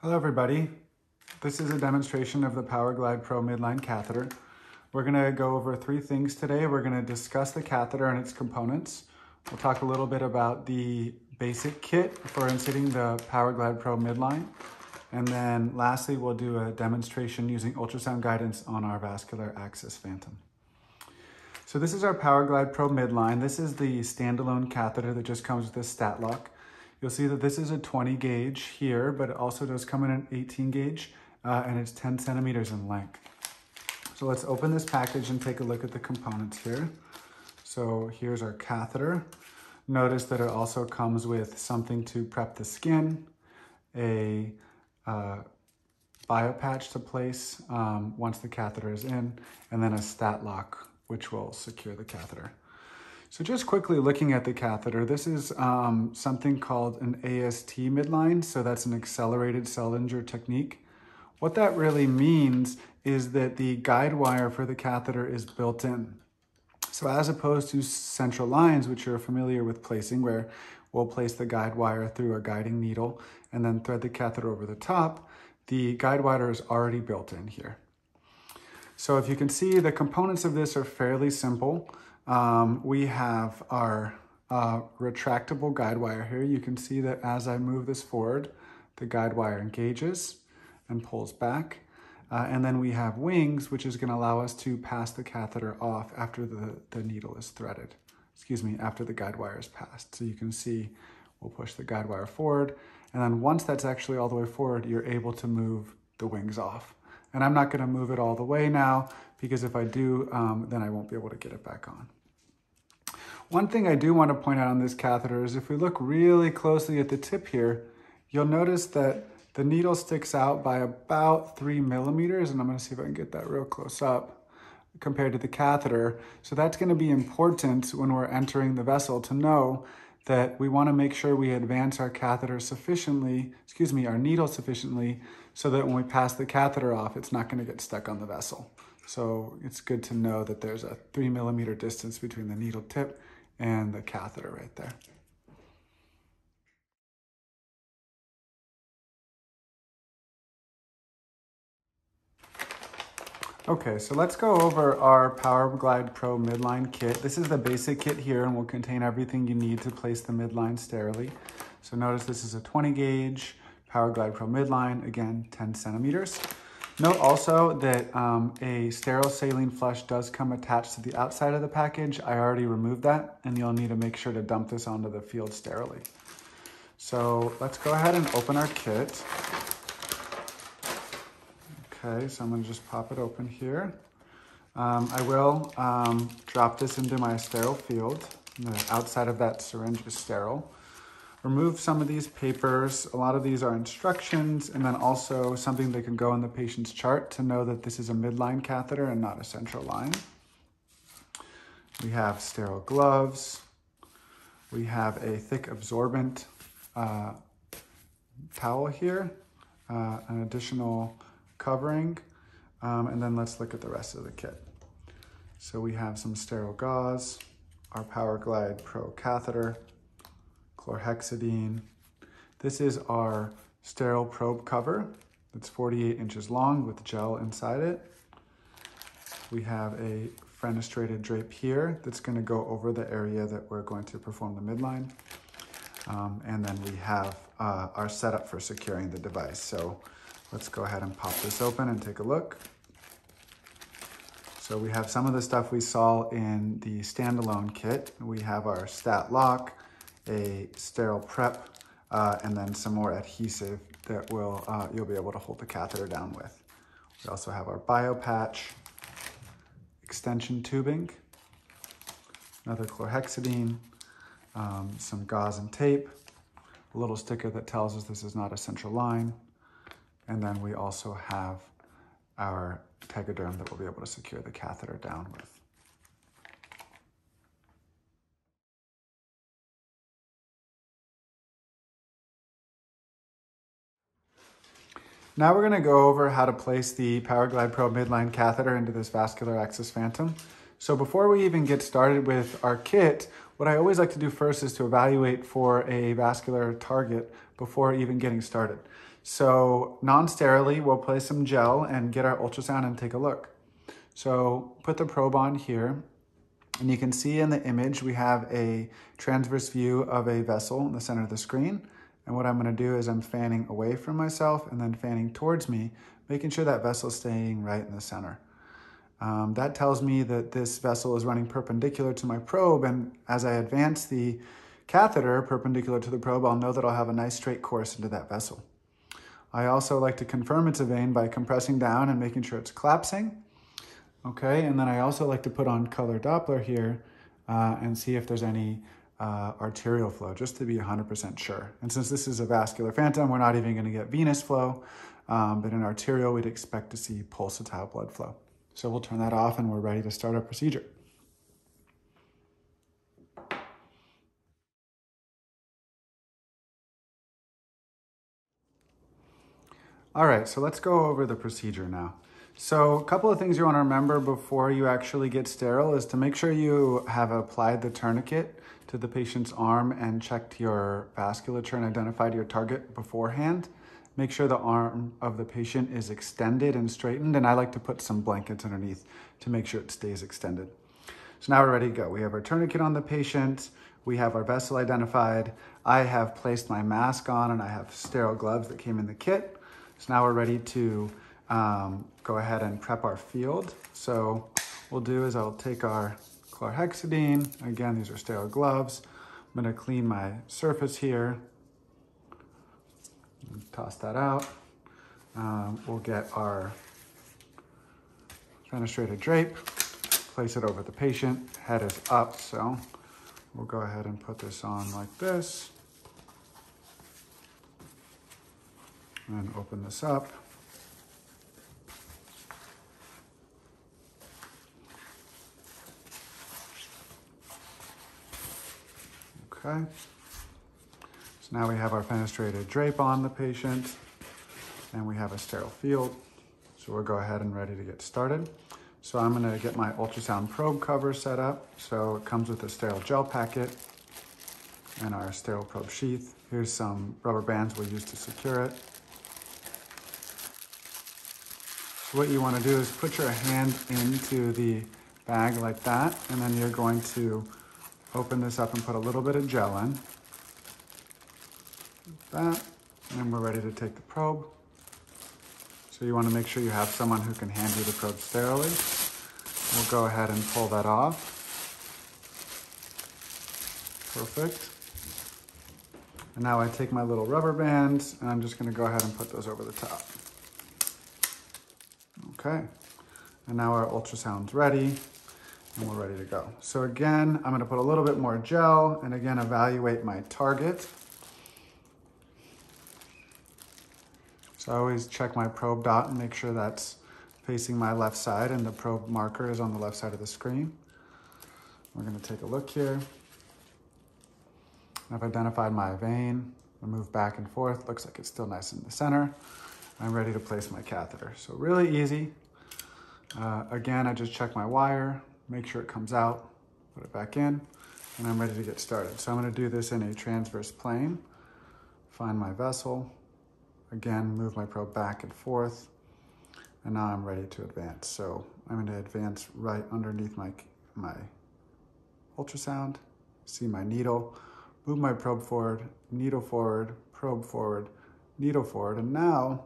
Hello everybody. This is a demonstration of the PowerGlide Pro midline catheter. We're gonna go over three things today. We're gonna discuss the catheter and its components. We'll talk a little bit about the basic kit for inserting the PowerGlide Pro midline. And then lastly, we'll do a demonstration using ultrasound guidance on our vascular access phantom. So this is our PowerGlide Pro midline. This is the standalone catheter that just comes with a stat lock. You'll see that this is a 20 gauge here, but it also does come in an 18 gauge uh, and it's 10 centimeters in length. So let's open this package and take a look at the components here. So here's our catheter. Notice that it also comes with something to prep the skin, a uh, bio patch to place um, once the catheter is in, and then a stat lock, which will secure the catheter. So just quickly looking at the catheter, this is um, something called an AST midline. So that's an accelerated Seldinger technique. What that really means is that the guide wire for the catheter is built in. So as opposed to central lines, which you're familiar with placing, where we'll place the guide wire through a guiding needle and then thread the catheter over the top, the guide wire is already built in here. So if you can see, the components of this are fairly simple. Um, we have our uh, retractable guide wire here. You can see that as I move this forward, the guide wire engages and pulls back. Uh, and then we have wings, which is gonna allow us to pass the catheter off after the, the needle is threaded. Excuse me, after the guide wire is passed. So you can see we'll push the guide wire forward. And then once that's actually all the way forward, you're able to move the wings off. And I'm not gonna move it all the way now because if I do, um, then I won't be able to get it back on. One thing I do want to point out on this catheter is if we look really closely at the tip here, you'll notice that the needle sticks out by about three millimeters, and I'm gonna see if I can get that real close up compared to the catheter. So that's gonna be important when we're entering the vessel to know that we wanna make sure we advance our catheter sufficiently, excuse me, our needle sufficiently, so that when we pass the catheter off, it's not gonna get stuck on the vessel. So it's good to know that there's a three millimeter distance between the needle tip and the catheter right there. Okay, so let's go over our PowerGlide Pro midline kit. This is the basic kit here and will contain everything you need to place the midline sterilely. So notice this is a 20 gauge PowerGlide Pro midline, again, 10 centimeters. Note also that um, a sterile saline flush does come attached to the outside of the package. I already removed that and you'll need to make sure to dump this onto the field sterilely. So let's go ahead and open our kit. Okay, so I'm gonna just pop it open here. Um, I will um, drop this into my sterile field. The outside of that syringe is sterile remove some of these papers. A lot of these are instructions and then also something that can go in the patient's chart to know that this is a midline catheter and not a central line. We have sterile gloves. We have a thick absorbent uh, towel here, uh, an additional covering, um, and then let's look at the rest of the kit. So we have some sterile gauze, our PowerGlide Pro catheter, chlorhexidine. This is our sterile probe cover. It's 48 inches long with gel inside it. We have a fenestrated drape here that's gonna go over the area that we're going to perform the midline. Um, and then we have uh, our setup for securing the device. So let's go ahead and pop this open and take a look. So we have some of the stuff we saw in the standalone kit. We have our stat lock, a sterile prep, uh, and then some more adhesive that will uh, you'll be able to hold the catheter down with. We also have our bio patch, extension tubing, another chlorhexidine, um, some gauze and tape, a little sticker that tells us this is not a central line, and then we also have our tegaderm that we'll be able to secure the catheter down with. Now we're gonna go over how to place the PowerGlide Pro midline catheter into this vascular access phantom. So before we even get started with our kit, what I always like to do first is to evaluate for a vascular target before even getting started. So non-sterilely, we'll place some gel and get our ultrasound and take a look. So put the probe on here and you can see in the image, we have a transverse view of a vessel in the center of the screen. And what I'm gonna do is I'm fanning away from myself and then fanning towards me, making sure that vessel is staying right in the center. Um, that tells me that this vessel is running perpendicular to my probe. And as I advance the catheter perpendicular to the probe, I'll know that I'll have a nice straight course into that vessel. I also like to confirm it's a vein by compressing down and making sure it's collapsing. Okay, and then I also like to put on color Doppler here uh, and see if there's any uh, arterial flow, just to be 100% sure. And since this is a vascular phantom, we're not even gonna get venous flow, um, but in arterial, we'd expect to see pulsatile blood flow. So we'll turn that off and we're ready to start our procedure. All right, so let's go over the procedure now. So a couple of things you want to remember before you actually get sterile is to make sure you have applied the tourniquet to the patient's arm and checked your vasculature and identified your target beforehand. Make sure the arm of the patient is extended and straightened, and I like to put some blankets underneath to make sure it stays extended. So now we're ready to go. We have our tourniquet on the patient, we have our vessel identified, I have placed my mask on, and I have sterile gloves that came in the kit. So now we're ready to um, go ahead and prep our field. So what we'll do is I'll take our chlorhexidine. Again, these are sterile gloves. I'm gonna clean my surface here. Toss that out. Um, we'll get our fenestrated drape, place it over the patient. Head is up, so we'll go ahead and put this on like this. And open this up. Okay. So now we have our fenestrated drape on the patient and we have a sterile field. So we'll go ahead and ready to get started. So I'm gonna get my ultrasound probe cover set up. So it comes with a sterile gel packet and our sterile probe sheath. Here's some rubber bands we'll use to secure it. So what you wanna do is put your hand into the bag like that, and then you're going to open this up and put a little bit of gel in. Like that, and we're ready to take the probe. So you wanna make sure you have someone who can hand you the probe sterilely. We'll go ahead and pull that off. Perfect. And now I take my little rubber bands and I'm just gonna go ahead and put those over the top. Okay, and now our ultrasound's ready and we're ready to go. So again, I'm gonna put a little bit more gel and again, evaluate my target. So I always check my probe dot and make sure that's facing my left side and the probe marker is on the left side of the screen. We're gonna take a look here. I've identified my vein. I move back and forth. Looks like it's still nice in the center. I'm ready to place my catheter. So really easy. Uh, again, I just check my wire, make sure it comes out, put it back in, and I'm ready to get started. So I'm gonna do this in a transverse plane, find my vessel, again, move my probe back and forth, and now I'm ready to advance. So I'm gonna advance right underneath my, my ultrasound, see my needle, move my probe forward, needle forward, probe forward, needle forward, and now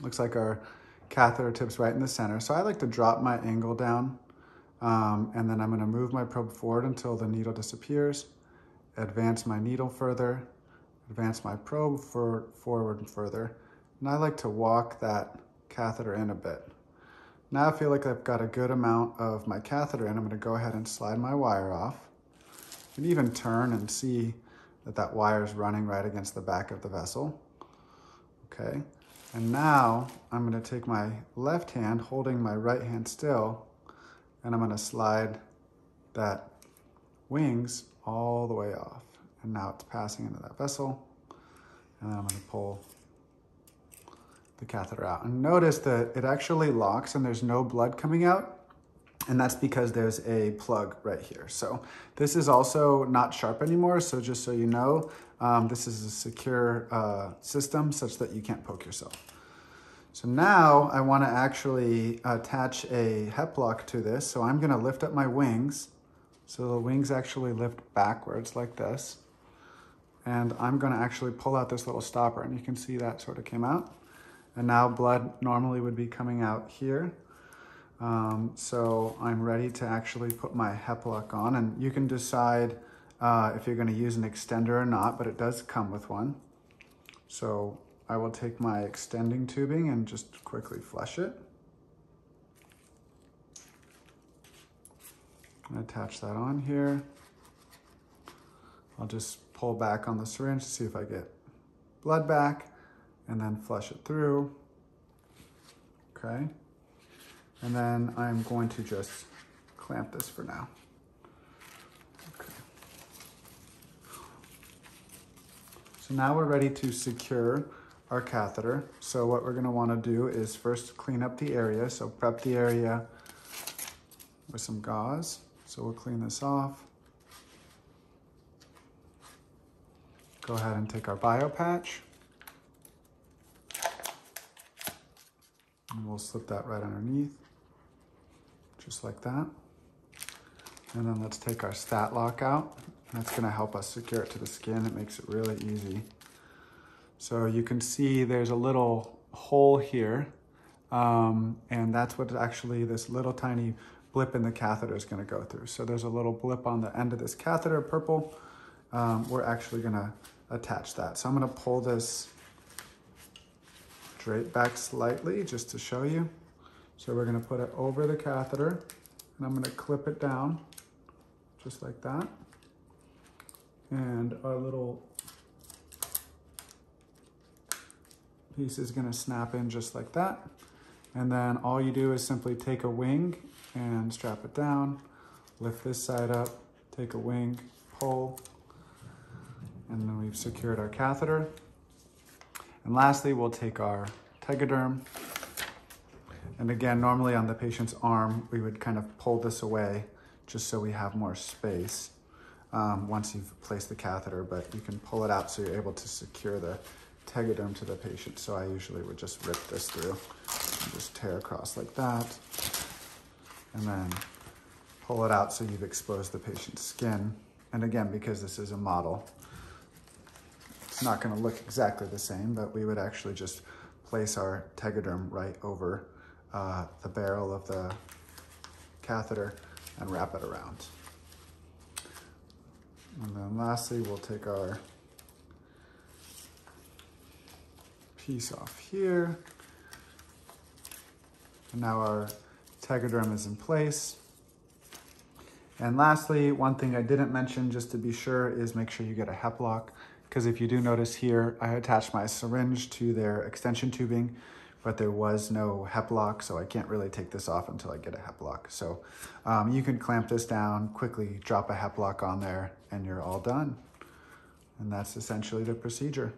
looks like our catheter tip's right in the center. So I like to drop my angle down um, and then I'm gonna move my probe forward until the needle disappears, advance my needle further, advance my probe for, forward and further. And I like to walk that catheter in a bit. Now I feel like I've got a good amount of my catheter in. I'm gonna go ahead and slide my wire off. You can even turn and see that that wire is running right against the back of the vessel. Okay, and now I'm gonna take my left hand, holding my right hand still, and I'm gonna slide that wings all the way off. And now it's passing into that vessel. And then I'm gonna pull the catheter out. And notice that it actually locks and there's no blood coming out. and that's because there's a plug right here. So this is also not sharp anymore, so just so you know, um, this is a secure uh, system such that you can't poke yourself. So now I wanna actually attach a hep lock to this, so I'm gonna lift up my wings, so the wings actually lift backwards like this, and I'm gonna actually pull out this little stopper, and you can see that sort of came out. And now blood normally would be coming out here, um, so I'm ready to actually put my lock on and you can decide uh, if you're gonna use an extender or not, but it does come with one. So I will take my extending tubing and just quickly flush it. Attach that on here. I'll just pull back on the syringe to see if I get blood back and then flush it through. Okay. And then I'm going to just clamp this for now. Okay. So now we're ready to secure our catheter. So what we're gonna wanna do is first clean up the area. So prep the area with some gauze. So we'll clean this off. Go ahead and take our bio patch. And we'll slip that right underneath just like that. And then let's take our stat lock out. That's gonna help us secure it to the skin. It makes it really easy. So you can see there's a little hole here. Um, and that's what actually this little tiny blip in the catheter is gonna go through. So there's a little blip on the end of this catheter, purple. Um, we're actually gonna attach that. So I'm gonna pull this straight back slightly just to show you. So we're gonna put it over the catheter and I'm gonna clip it down just like that. And our little piece is gonna snap in just like that. And then all you do is simply take a wing and strap it down, lift this side up, take a wing, pull, and then we've secured our catheter. And lastly, we'll take our tegaderm and again, normally on the patient's arm, we would kind of pull this away just so we have more space um, once you've placed the catheter, but you can pull it out so you're able to secure the tegaderm to the patient. So I usually would just rip this through and just tear across like that. And then pull it out so you've exposed the patient's skin. And again, because this is a model, it's not gonna look exactly the same, but we would actually just place our tegaderm right over uh, the barrel of the catheter and wrap it around. And then lastly, we'll take our piece off here. And now our tegaderm is in place. And lastly, one thing I didn't mention just to be sure is make sure you get a hep lock because if you do notice here, I attached my syringe to their extension tubing but there was no hep lock, so I can't really take this off until I get a hep lock. So um, you can clamp this down, quickly drop a hep lock on there, and you're all done. And that's essentially the procedure.